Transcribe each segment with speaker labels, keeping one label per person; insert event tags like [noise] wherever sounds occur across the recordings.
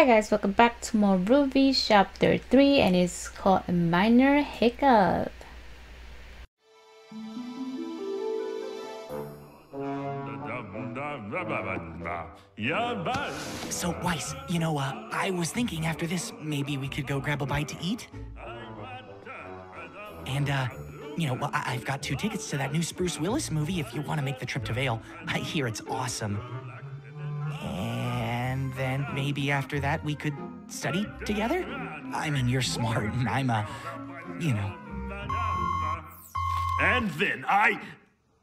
Speaker 1: Hi guys, welcome back to more RWBY chapter 3 and it's called a minor hiccup.
Speaker 2: So, Weiss, you know, uh, I was thinking after this, maybe we could go grab a bite to eat? And, uh, you know, well, I- have got two tickets to that new Spruce Willis movie if you want to make the trip to Vale. I hear it's awesome. And then maybe after that we could study together? I mean, you're smart and I'm a, you know.
Speaker 3: And then I.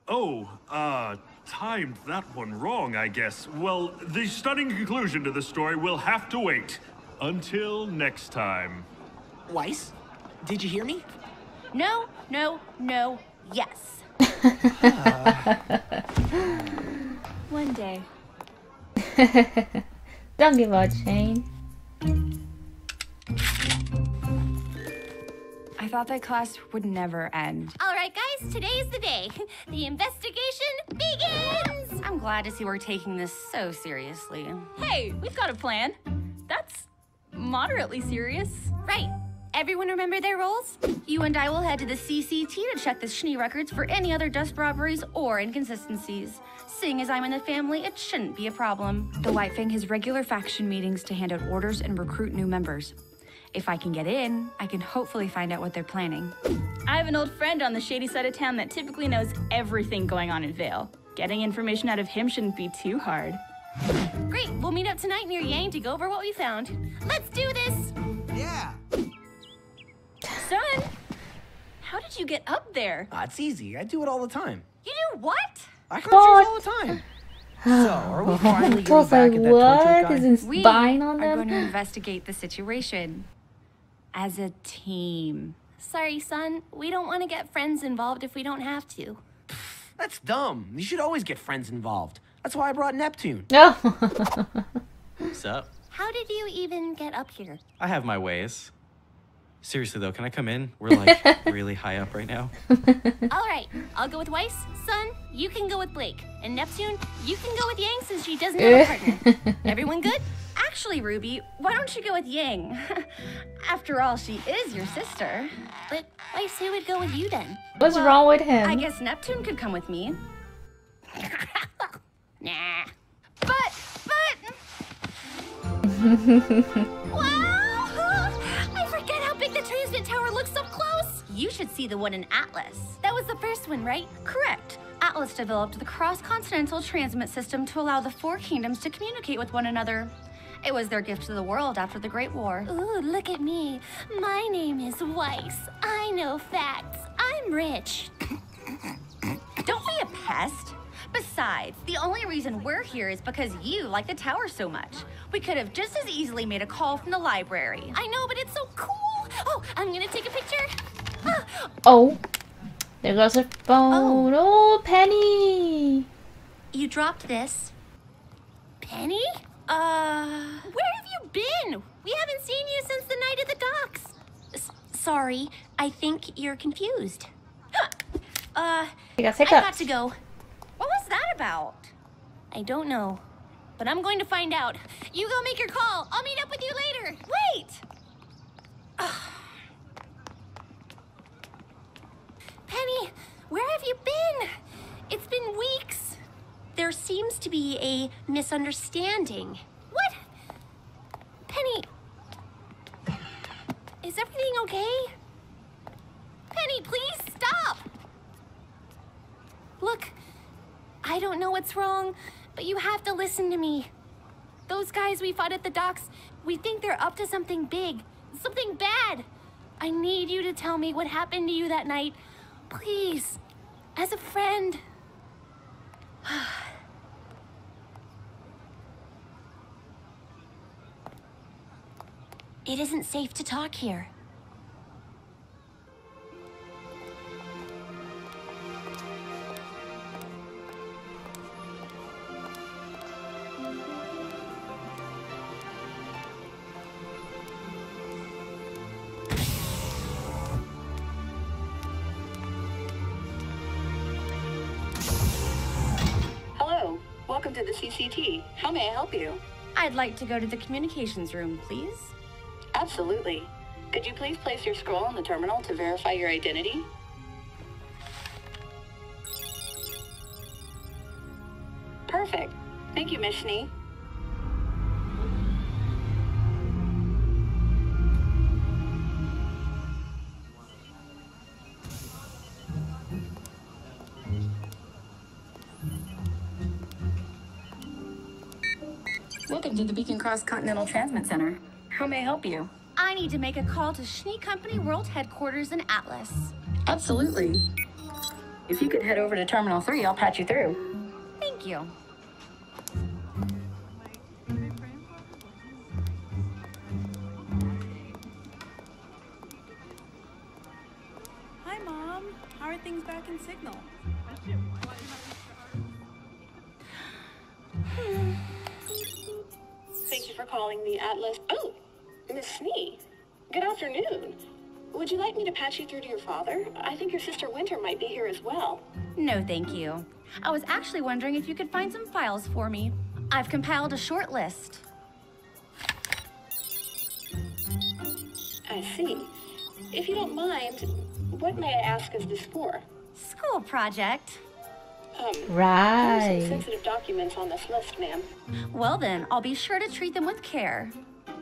Speaker 3: Oh, uh, timed that one wrong, I guess. Well, the stunning conclusion to the story will have to wait until next time.
Speaker 2: Weiss, did you hear me?
Speaker 4: No, no, no, yes. [laughs] One day. [laughs]
Speaker 1: Don't give up, Shane.
Speaker 5: I thought that class would never end.
Speaker 4: All right, guys, today's the day. [laughs] The investigation begins!
Speaker 5: I'm glad to see we're taking this so seriously.
Speaker 6: Hey, we've got a plan. That's moderately serious.
Speaker 4: Everyone remember their roles? You and I will head to the CCT to check the Schnee records for any other dust robberies or inconsistencies. Seeing as I'm in the family, it shouldn't be a problem.
Speaker 5: The White Fang has regular faction meetings to hand out orders and recruit new members. If I can get in, I can hopefully find out what they're planning.
Speaker 6: I have an old friend on the shady side of town that typically knows everything going on in Vale. Getting information out of him shouldn't be too hard.
Speaker 4: Great, we'll meet up tonight near Yang to go over what we found. Let's do this!
Speaker 2: Yeah.
Speaker 6: Sun, how did you get up there?
Speaker 7: Ah, it's easy. I do it all the time.
Speaker 4: You do what?
Speaker 7: I climb trees all the time. [sighs] So, are we finally
Speaker 1: I
Speaker 7: getting
Speaker 1: was
Speaker 7: back
Speaker 1: like,
Speaker 7: at that torture
Speaker 1: what?
Speaker 7: guy?
Speaker 1: Is
Speaker 5: We
Speaker 1: spying on
Speaker 5: are going [sighs] to investigate the situation as a team.
Speaker 4: Sorry, Sun. We don't want to get friends involved if we don't have to.
Speaker 7: That's dumb. You should always get friends involved. That's why I brought Neptune.
Speaker 1: No. [laughs]
Speaker 8: What's up?
Speaker 4: How did you even get up here?
Speaker 8: I have my ways. Seriously though, can I come in? We're like [laughs] really high up right now.
Speaker 4: All right, I'll go with Weiss. Sun, you can go with Blake. And Neptune, you can go with Yang since she doesn't have a partner. [laughs] Everyone good?
Speaker 5: Actually, Ruby, why don't you go with Yang? [laughs] After all, she is your sister.
Speaker 4: But Weiss, who would go with you then?
Speaker 1: What's wrong with him?
Speaker 5: I guess Neptune could come with me.
Speaker 4: Nah.
Speaker 5: But, but,
Speaker 4: You should see the one in Atlas. That was the first one, right?
Speaker 5: correct. Atlas developed the cross-continental transmit system to allow the four kingdoms to communicate with one another. It was their gift to the world after the Great War.
Speaker 4: Ooh, look at me. My name is Weiss. I know facts. I'm rich.
Speaker 5: Don't be a pest. Besides, the only reason we're here is because you like the tower so much. We could have just as easily made a call from the library.
Speaker 4: I know, but it's so cool. Oh, I'm gonna take a picture. [gasps]
Speaker 1: Oh. There goes her phone. Oh, Penny.
Speaker 4: you dropped this. Penny?
Speaker 5: Uh,
Speaker 4: Where have you been? We haven't seen you since the night at the docks. S- sorry, I think you're confused. [gasps]
Speaker 5: uh,
Speaker 4: I got to go.
Speaker 5: what was that about?
Speaker 4: I don't know, but I'm going to find out. You go make your call. I'll meet up with you later.
Speaker 5: Wait!
Speaker 4: Penny, where have you been? It's been weeks. There seems to be a misunderstanding. What? Penny, is everything okay? Penny, please stop. Look, I don't know what's wrong, but you have to listen to me. Those guys we fought at the docks, we think they're up to something big, something bad. I need you to tell me what happened to you that night. Please, as a friend. [sighs] it isn't safe to talk here.
Speaker 9: Welcome to the CCT. How may I help you?
Speaker 5: I'd like to go to the communications room, please.
Speaker 9: Absolutely. Could you please place your scroll on the terminal to verify your identity? Perfect. Thank you, Miss Welcome to the Beacon Cross Continental Transmit Center. How may I help you?
Speaker 4: I need to make a call to Schnee Company World Headquarters in Atlas.
Speaker 9: Absolutely. If you could head over to Terminal 3, I'll patch you through.
Speaker 4: Thank you.
Speaker 6: Hi, Mom. How are things back in Signal?
Speaker 9: For calling the Atlas. Oh, Miss Schnee. Good afternoon. Would you like me to patch you through to your father? I think your sister Winter might be here as well.
Speaker 4: No, thank you. I was actually wondering if you could find some files for me. I've compiled a short list.
Speaker 9: I see. If you don't mind, what may I ask is this for?
Speaker 4: School project.
Speaker 9: Um, there are some
Speaker 1: Right.
Speaker 9: sensitive documents on this list, ma'am.
Speaker 4: Well, then, I'll be sure to treat them with care.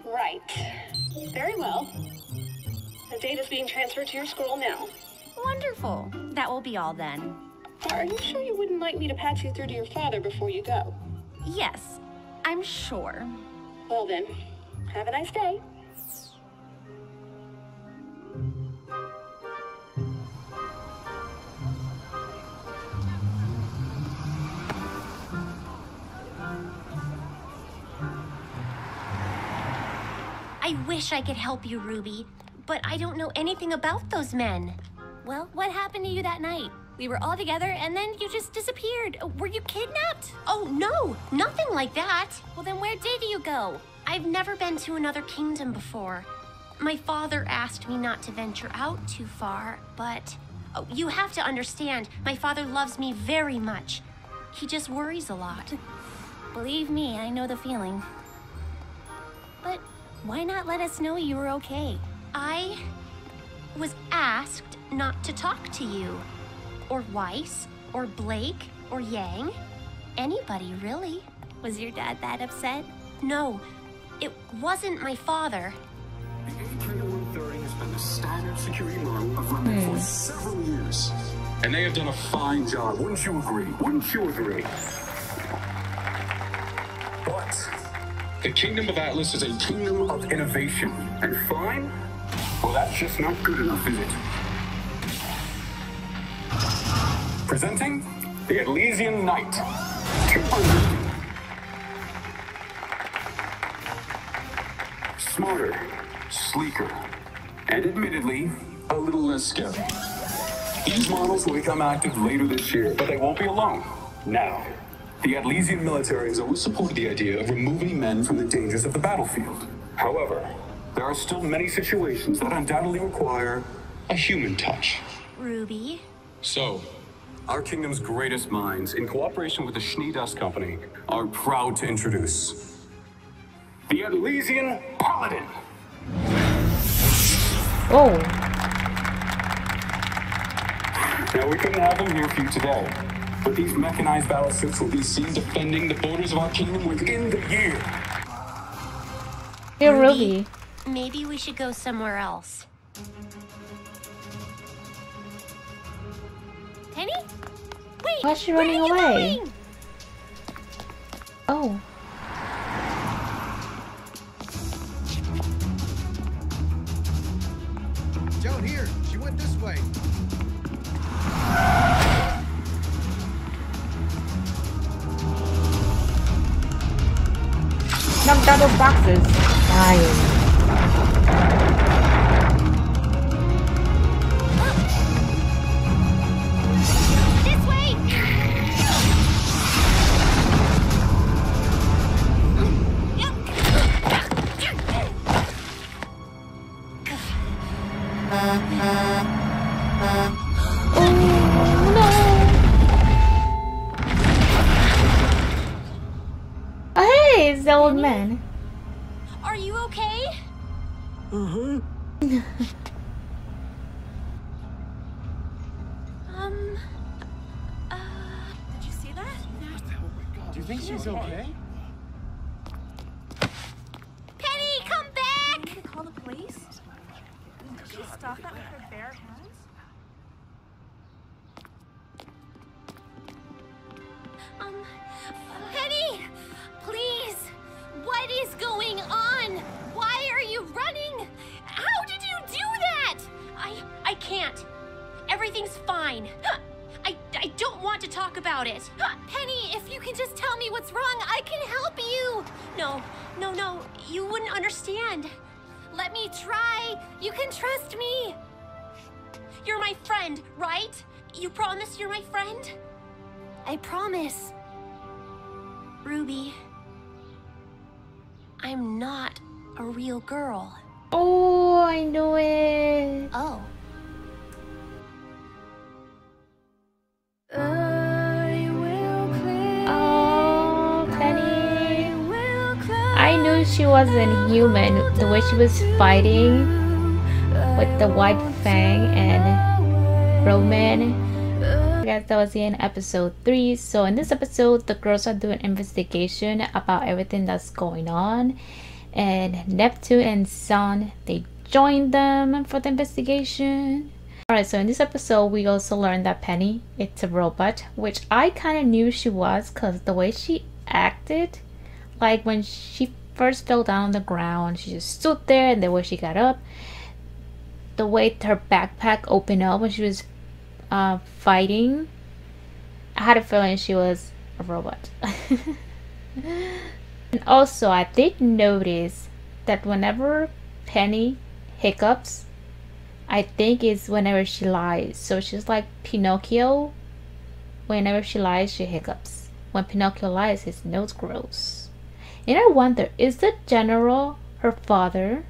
Speaker 9: Right. Very well. The data's being transferred to your scroll now.
Speaker 4: Wonderful. That will be all then.
Speaker 9: Are you sure you wouldn't like me to patch you through to your father before you go?
Speaker 4: Yes, I'm sure.
Speaker 9: Well then, have a nice day.
Speaker 4: I wish I could help you, Ruby, but I don't know anything about those men. Well, what happened to you that night? We were all together and then you just disappeared. Were you kidnapped? Oh, no, nothing like that. Well, then where did you go? I've never been to another kingdom before. My father asked me not to venture out too far, but oh, you have to understand, my father loves me very much. He just worries a lot. Believe me, I know the feeling. But why not let us know you were okay? I was asked not to talk to you. Or Weiss, or Blake, or Yang. Anybody, really. Was your dad that upset? No, it wasn't my father.
Speaker 10: The AK-130 has been the standard security model of Remnant for hmm. several years. And they have done a fine job, wouldn't you agree? Wouldn't you agree? The Kingdom of Atlas is a kingdom of innovation. And fine? Well, that's just not good enough, is it? Presenting the Atlesian Knight. 200. Smarter, sleeker, and admittedly, a little less scary. These models will become active later this year, but they won't be alone. Now, the Atlesian military has always supported the idea of removing men from the dangers of the battlefield. However, there are still many situations that undoubtedly require a human touch.
Speaker 4: Ruby?
Speaker 10: So, our kingdom's greatest minds, in cooperation with the Schnee Dust Company, are proud to introduce the Atlesian Paladin.
Speaker 1: Oh,
Speaker 10: Now, we couldn't have them here for you today, but these mechanized battleships will be seen defending the borders of our kingdom within the year.
Speaker 1: hey Ruby.
Speaker 4: Maybe we should go somewhere else. Penny? Wait!
Speaker 1: Why is she
Speaker 4: where
Speaker 1: running
Speaker 4: are
Speaker 1: away?
Speaker 4: going?
Speaker 1: Oh.
Speaker 11: Down here. She went this way.
Speaker 1: Knocked out of boxes. Nice.
Speaker 3: Uh-huh. [laughs]
Speaker 4: Um. Uh. Did you see that?
Speaker 7: Do you think she's okay?
Speaker 4: Penny, come back!
Speaker 6: Did call the police? Did she stop that with her bare hands?
Speaker 4: Can't. Everything's fine. [gasps] I, I don't want to talk about it. [gasps] Penny, if you can just tell me what's wrong, I can help you. No, no, no. You wouldn't understand. Let me try. You can trust me. You're my friend, right? You promise you're my friend? I promise. Ruby, I'm not a real girl.
Speaker 1: Oh, I know it.
Speaker 4: Oh.
Speaker 1: Oh, she wasn't human. The way she was fighting with the white fang and Roman. Guys, that was the end episode 3. So in this episode, the girls are doing investigation about everything that's going on. And Neptune and Sun, they joined them for the investigation. Alright, so in this episode, we also learned that Penny it's a robot, which I kind of knew she was because the way she acted, like when she first fell down on the ground, she just stood there, and the way she got up, the way her backpack opened up when she was uh, fighting, I had a feeling she was a robot. [laughs] and also, I did notice that whenever Penny hiccups, I think it's whenever she lies. So she's like Pinocchio. Whenever she lies, she hiccups. When Pinocchio lies, his nose grows. And I wonder, is the general her father?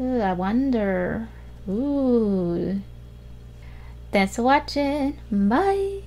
Speaker 1: Ooh, I wonder. Ooh. Thanks for watching. Bye.